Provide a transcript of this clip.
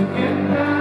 to get back.